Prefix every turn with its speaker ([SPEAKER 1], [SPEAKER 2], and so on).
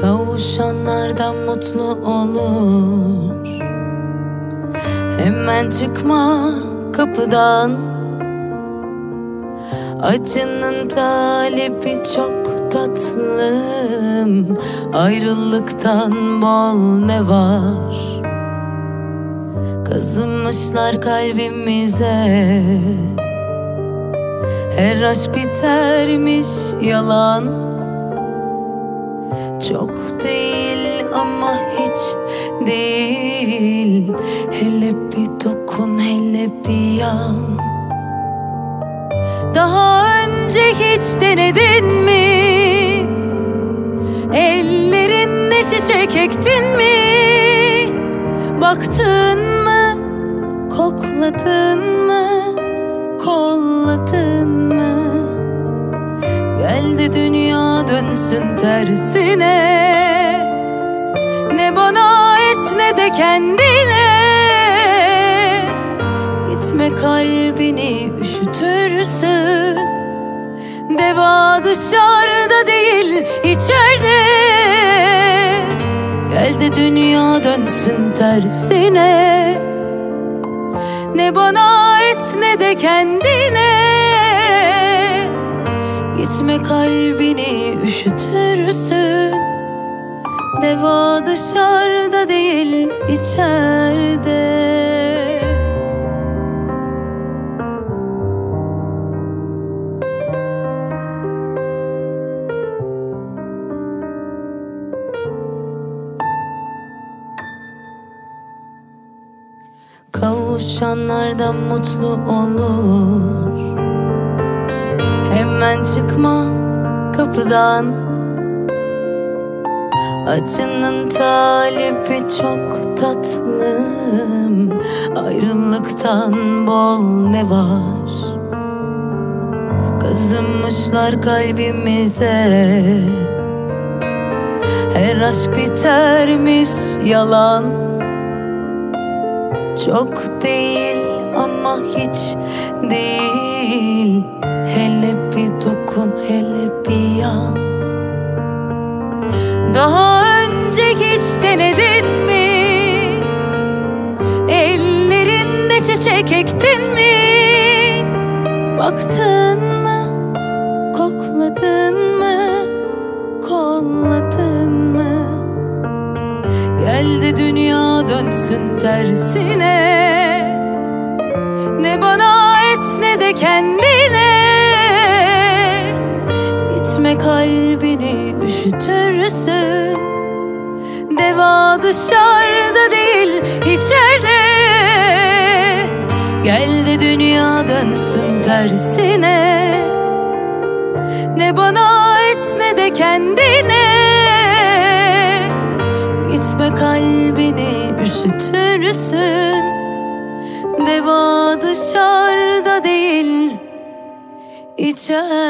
[SPEAKER 1] Kavuşanlardan mutlu olur. Hemen çıkma kapıdan. Acının talibi çok tatlım. Ayrılıktan bol ne var? Kazınmışlar kalbimize. Her aşk bitermiş yalan Çok değil ama hiç değil Hele bir dokun hele bir yan Daha önce hiç denedin mi? Ellerinle çiçek ektin mi? Baktın mı? Kokladın dönsün tersine. Ne bana et ne de kendine. Gitme kalbini üşütürsün. Deva dışarıda değil içeride. Gel de dünya dönsün tersine. Ne bana et ne de kendine Gitme kalbini üşütürsün. Deva dışarıda değil içeride. Kavuşanlardan mutlu olur Hemen çıkma kapıdan. Acının talibi çok tatlım. Ayrılıktan bol ne var? Kazınmışlar kalbimize. Her aşk bitermiş yalan. Çok değil ama hiç değil hele bir yan Daha önce hiç denedin mi? Ellerinde çiçek ektin mi? Baktın mı? Kokladın mı? Kolladın mı? Geldi dünya dönsün tersine Ne bana et ne de kendine Deva dışarıda değil içeride. Gel de dünya dönsün tersine. Ne bana et ne de kendine. Gitme kalbini üşütürsün Deva dışarıda değil içeride